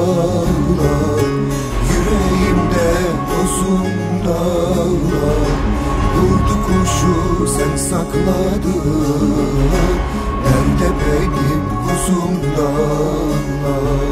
dağlar Yüreğimde uzun dağlar Vurdu kuşu sen sakladın. Nerede benim uzun dağlar?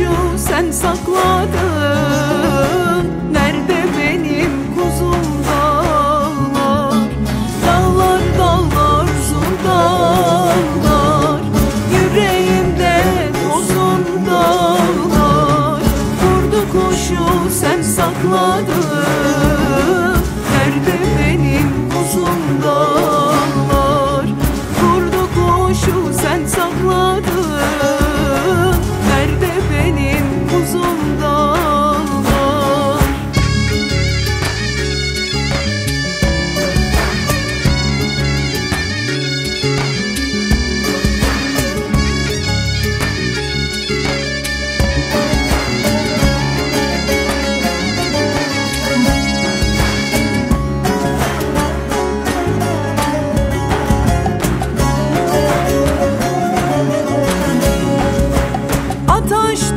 suçu sen sakladın. Nerede 太虚。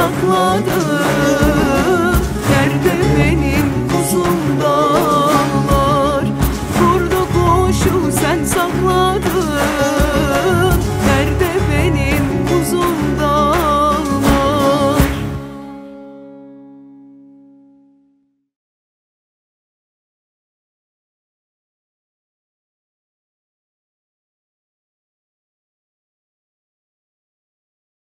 sakladım